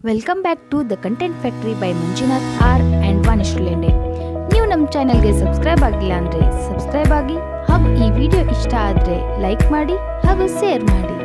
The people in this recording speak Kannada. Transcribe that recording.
Welcome back to the content factory by Manjunath R and Vanish ಲೆಂಡೆ ನೀವು ನಮ್ಮ ಚಾನಲ್ಗೆ ಸಬ್ಸ್ಕ್ರೈಬ್ ಆಗಿಲ್ಲ ಅಂದರೆ ಸಬ್ಸ್ಕ್ರೈಬ್ ಆಗಿ ಹಾಗೂ ಈ ವಿಡಿಯೋ ಇಷ್ಟ ಆದರೆ ಲೈಕ್ ಮಾಡಿ ಹಾಗೂ ಶೇರ್ ಮಾಡಿ.